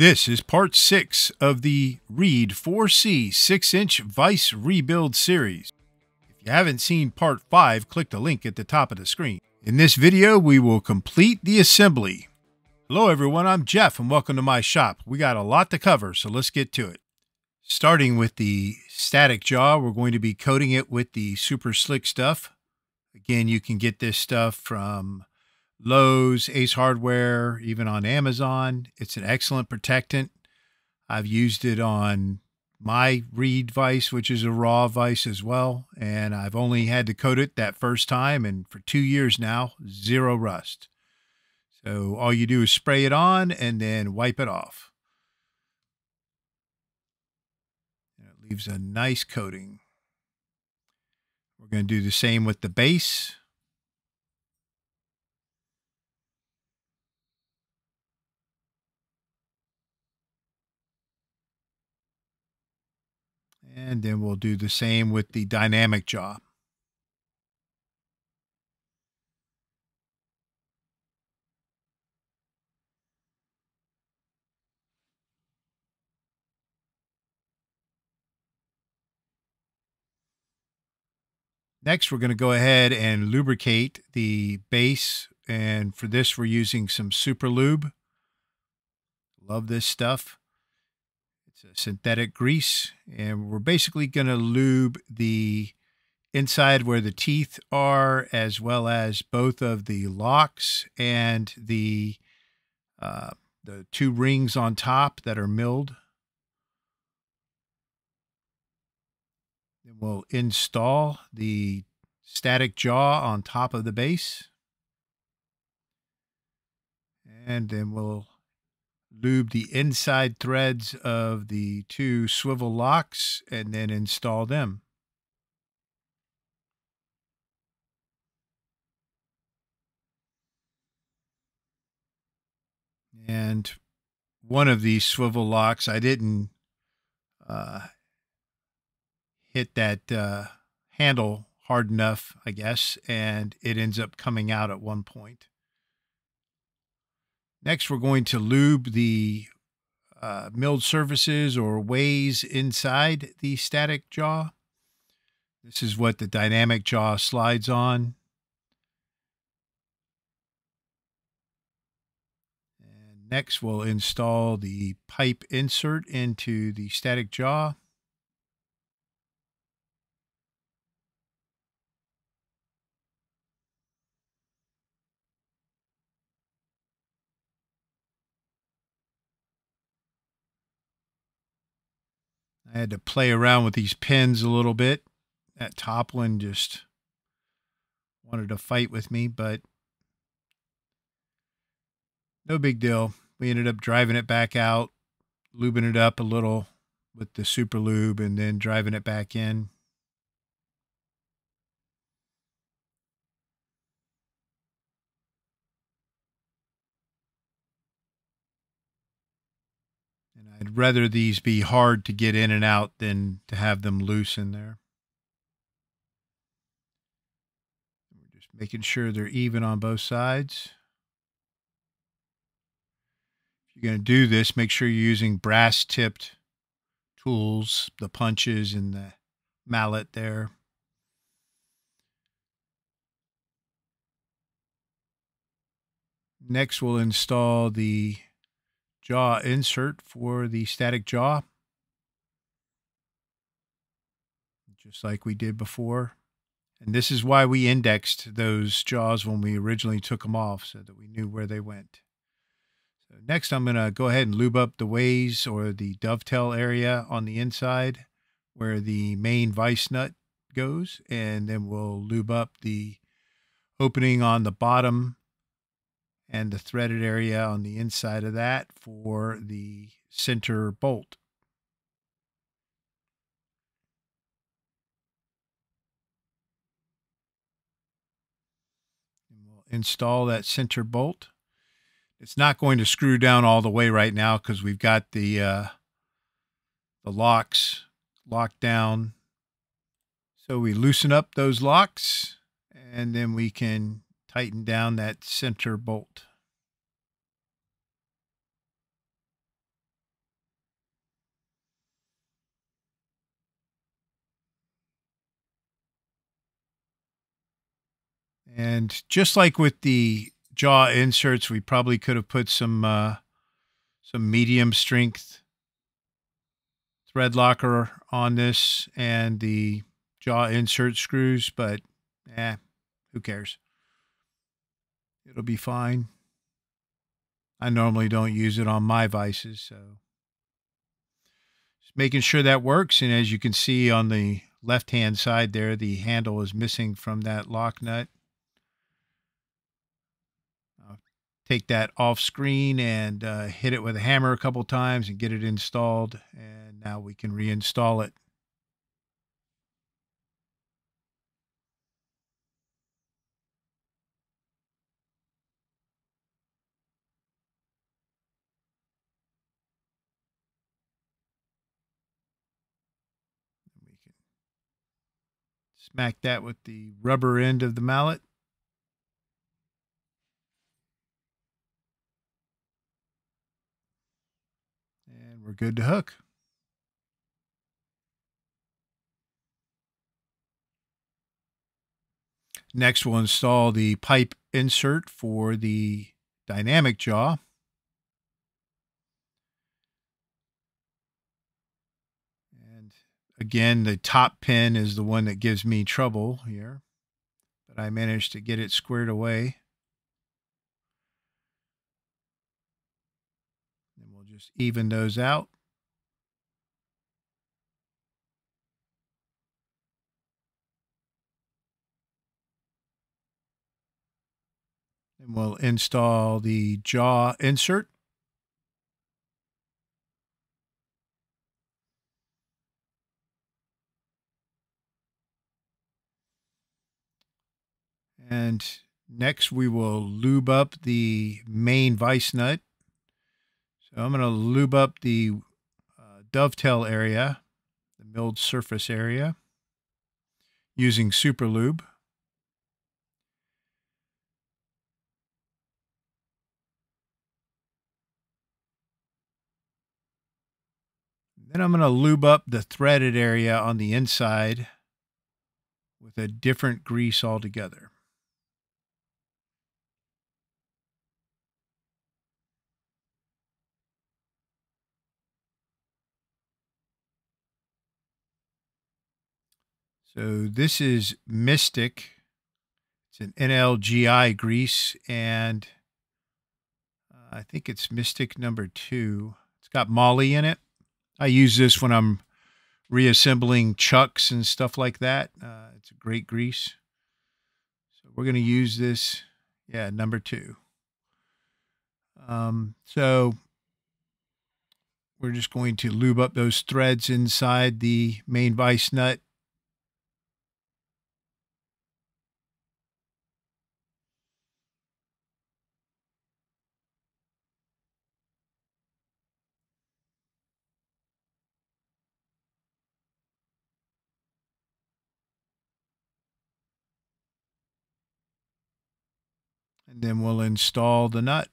This is part six of the Reed 4C 6 inch Vice Rebuild series. If you haven't seen part five, click the link at the top of the screen. In this video, we will complete the assembly. Hello everyone, I'm Jeff and welcome to my shop. We got a lot to cover, so let's get to it. Starting with the static jaw, we're going to be coating it with the super slick stuff. Again, you can get this stuff from Lowe's, Ace Hardware, even on Amazon. It's an excellent protectant. I've used it on my Reed vise, which is a raw vise as well. And I've only had to coat it that first time. And for two years now, zero rust. So all you do is spray it on and then wipe it off. And it leaves a nice coating. We're going to do the same with the base. And then we'll do the same with the dynamic jaw. Next, we're going to go ahead and lubricate the base. And for this, we're using some Super Lube. Love this stuff. Synthetic grease, and we're basically going to lube the inside where the teeth are, as well as both of the locks and the uh, the two rings on top that are milled. Then we'll install the static jaw on top of the base. And then we'll lube the inside threads of the two swivel locks and then install them. And one of these swivel locks, I didn't uh, hit that uh, handle hard enough, I guess, and it ends up coming out at one point. Next, we're going to lube the uh, milled surfaces or ways inside the static jaw. This is what the dynamic jaw slides on. And next, we'll install the pipe insert into the static jaw. I had to play around with these pins a little bit. That top one just wanted to fight with me, but no big deal. We ended up driving it back out, lubing it up a little with the super lube, and then driving it back in. Rather these be hard to get in and out than to have them loose in there. We're just making sure they're even on both sides. If you're going to do this, make sure you're using brass tipped tools, the punches and the mallet there. Next, we'll install the jaw insert for the static jaw. Just like we did before. And this is why we indexed those jaws when we originally took them off so that we knew where they went. So next I'm going to go ahead and lube up the ways or the dovetail area on the inside where the main vice nut goes. And then we'll lube up the opening on the bottom and the threaded area on the inside of that for the center bolt. And we'll install that center bolt. It's not going to screw down all the way right now because we've got the uh, the locks locked down. So we loosen up those locks and then we can tighten down that center bolt. And just like with the jaw inserts, we probably could have put some uh, some medium strength thread locker on this and the jaw insert screws, but eh, who cares? It'll be fine. I normally don't use it on my vices, so just making sure that works. And as you can see on the left hand side there, the handle is missing from that lock nut. I'll take that off screen and uh, hit it with a hammer a couple times and get it installed. And now we can reinstall it. Smack that with the rubber end of the mallet. And we're good to hook. Next, we'll install the pipe insert for the dynamic jaw. Again, the top pin is the one that gives me trouble here, but I managed to get it squared away. And we'll just even those out. And we'll install the jaw insert. And next we will lube up the main vice nut. So I'm going to lube up the uh, dovetail area, the milled surface area, using super lube. Then I'm going to lube up the threaded area on the inside with a different grease altogether. So this is Mystik. It's an NLGI grease, and uh, I think it's Mystik number two. It's got moly in it. I use this when I'm reassembling chucks and stuff like that. Uh, it's a great grease. So we're going to use this, yeah, number two. Um, so we're just going to lube up those threads inside the main vice nut then we'll install the nut.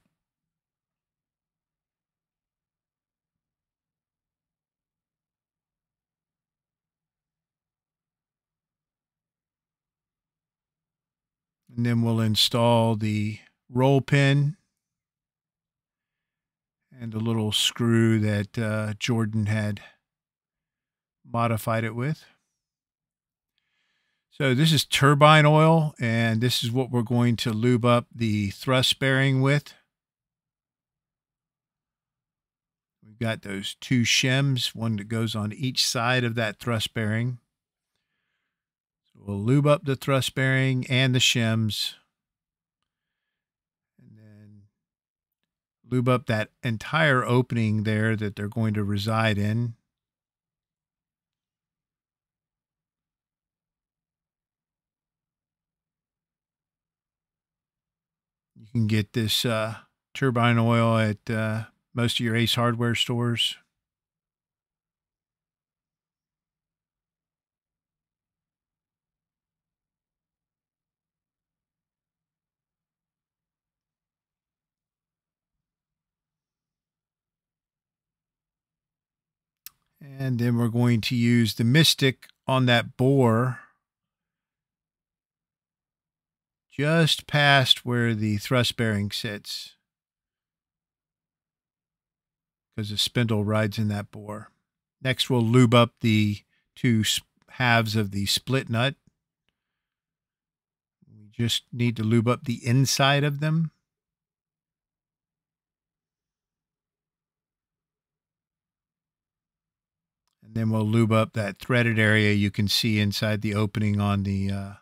And then we'll install the roll pin and the little screw that uh, Jordan had modified it with. So this is turbine oil, and this is what we're going to lube up the thrust bearing with. We've got those two shims, one that goes on each side of that thrust bearing. So we'll lube up the thrust bearing and the shims. And then lube up that entire opening there that they're going to reside in. You can get this uh, turbine oil at uh, most of your Ace Hardware stores. And then we're going to use the Mystik on that bore just past where the thrust bearing sits because the spindle rides in that bore. Next, we'll lube up the two halves of the split nut. We just need to lube up the inside of them. And then we'll lube up that threaded area you can see inside the opening on the uh,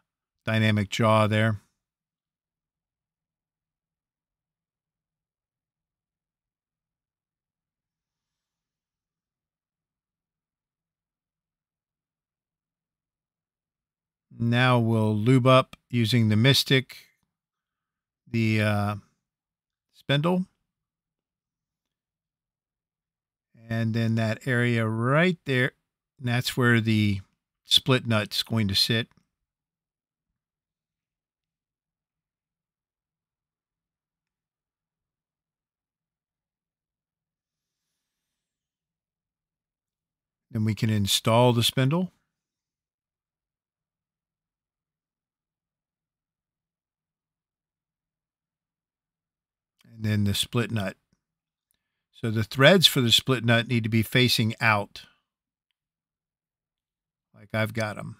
dynamic jaw there. Now we'll lube up using the Mystik, the uh, spindle. And then that area right there, that's where the split nut's going to sit. Then we can install the spindle. Then the split nut. So the threads for the split nut need to be facing out, like I've got them.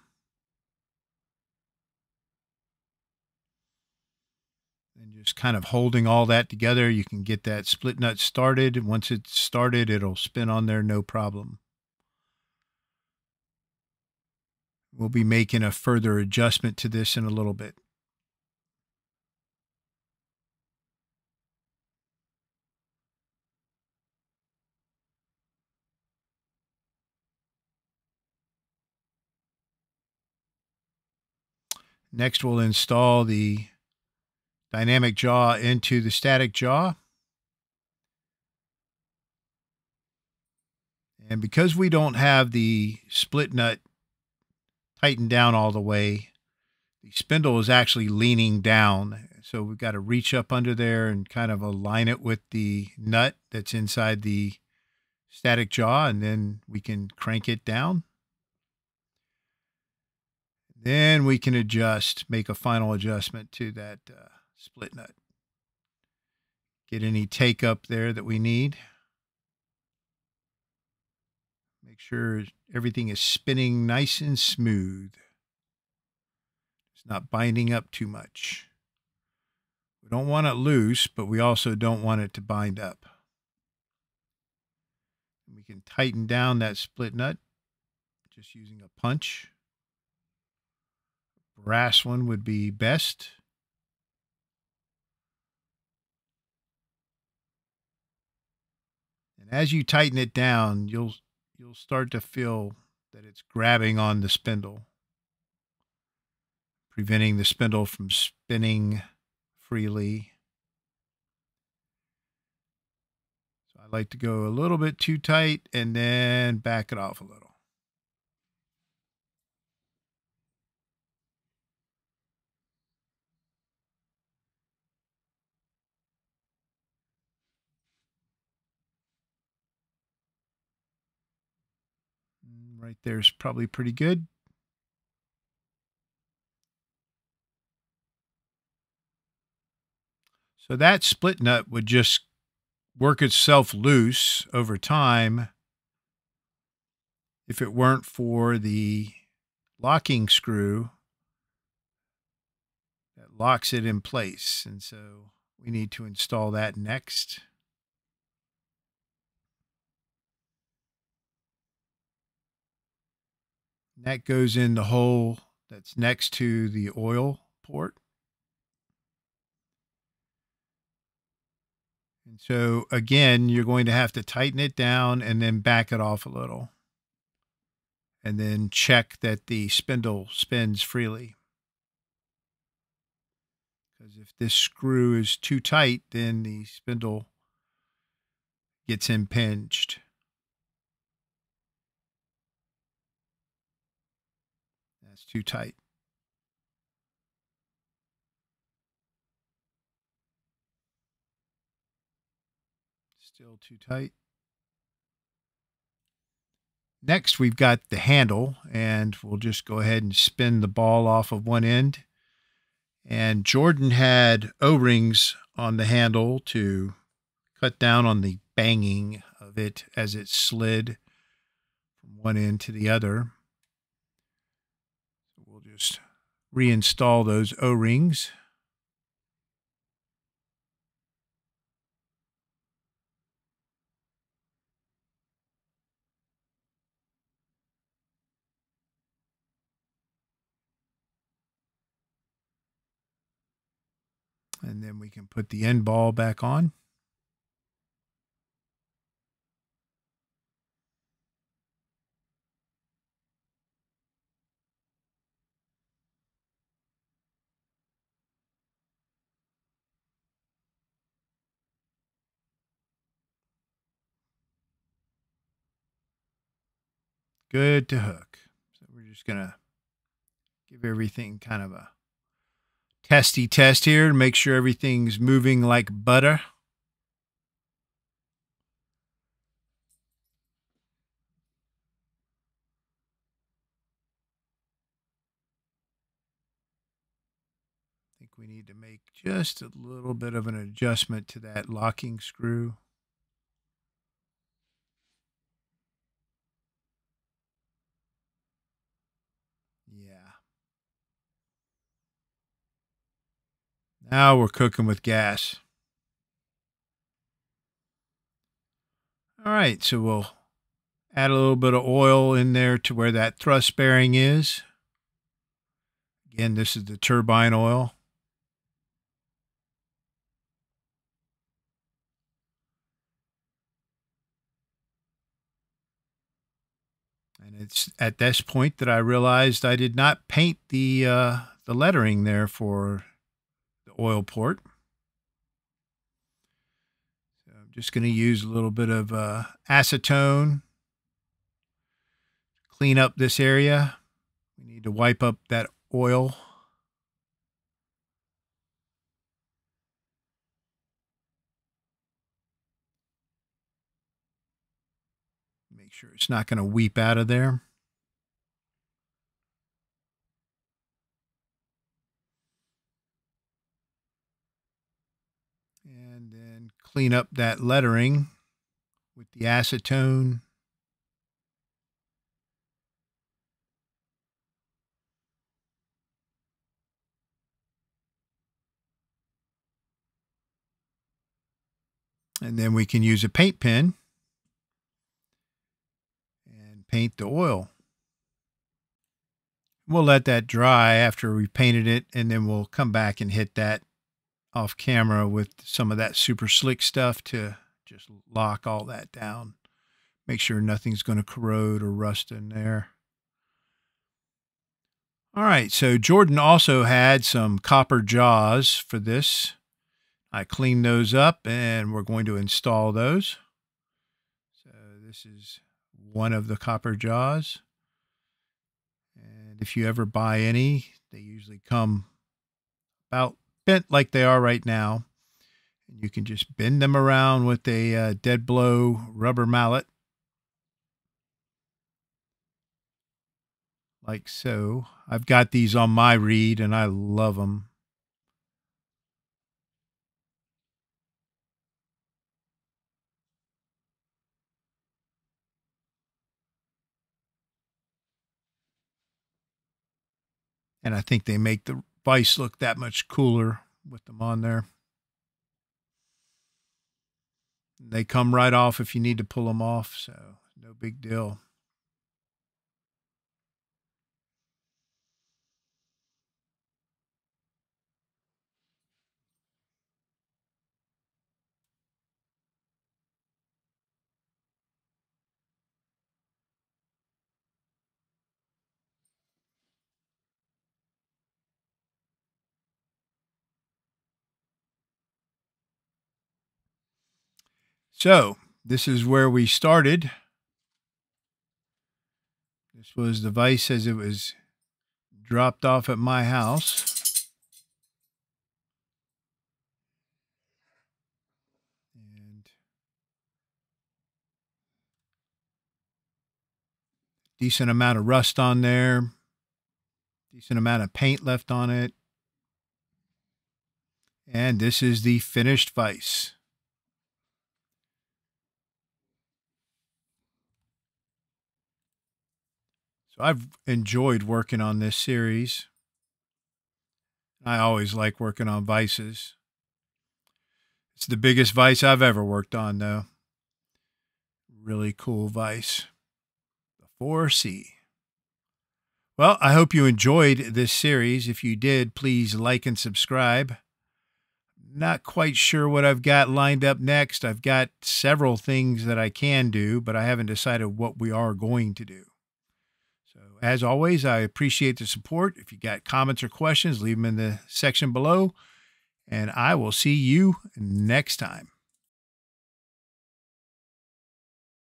And just kind of holding all that together, you can get that split nut started. Once it's started, it'll spin on there no problem. We'll be making a further adjustment to this in a little bit. Next, we'll install the dynamic jaw into the static jaw. And because we don't have the split nut tightened down all the way, the spindle is actually leaning down. So we've got to reach up under there and kind of align it with the nut that's inside the static jaw, and then we can crank it down. Then we can adjust, make a final adjustment to that uh, split nut. Get any take up there that we need. Make sure everything is spinning nice and smooth. It's not binding up too much. We don't want it loose, but we also don't want it to bind up. We can tighten down that split nut just using a punch brass one would be best. And as you tighten it down, you'll you'll start to feel that it's grabbing on the spindle, preventing the spindle from spinning freely. So I like to go a little bit too tight and then back it off a little. Right there is probably pretty good. So that split nut would just work itself loose over time if it weren't for the locking screw that locks it in place. And so we need to install that next. That goes in the hole that's next to the oil port. And so again, you're going to have to tighten it down and then back it off a little. And then check that the spindle spins freely. Because if this screw is too tight, then the spindle gets impinged. Too tight. Still too tight. Next, we've got the handle, and we'll just go ahead and spin the ball off of one end. And Jordan had O rings on the handle to cut down on the banging of it as it slid from one end to the other. We'll just reinstall those O rings. And then we can put the end ball back on. Good to hook. So we're just going to give everything kind of a testy test here to make sure everything's moving like butter. I think we need to make just a little bit of an adjustment to that locking screw. Now we're cooking with gas. All right, so we'll add a little bit of oil in there to where that thrust bearing is. Again, this is the turbine oil. And it's at this point that I realized I did not paint the uh, the lettering there for oil port. So I'm just going to use a little bit of uh, acetone. To clean up this area. We need to wipe up that oil. Make sure it's not going to weep out of there. Clean up that lettering with the acetone. And then we can use a paint pen and paint the oil. We'll let that dry after we painted it, and then we'll come back and hit that off camera with some of that super slick stuff to just lock all that down. Make sure nothing's going to corrode or rust in there. All right, so Jordan also had some copper jaws for this. I cleaned those up and we're going to install those. So this is one of the copper jaws. And if you ever buy any, they usually come about bent like they are right now. And you can just bend them around with a uh, dead blow rubber mallet. Like so. I've got these on my reed and I love them. and I think they make the Vice look that much cooler with them on there. They come right off if you need to pull them off, so no big deal. So this is where we started. This was the vice as it was dropped off at my house. And decent amount of rust on there. Decent amount of paint left on it. And this is the finished vise. So I've enjoyed working on this series. I always like working on vices. It's the biggest vice I've ever worked on, though. Really cool vice. The 4C. Well, I hope you enjoyed this series. If you did, please like and subscribe. Not quite sure what I've got lined up next. I've got several things that I can do, but I haven't decided what we are going to do. As always, I appreciate the support. If you got comments or questions, leave them in the section below and I will see you next time.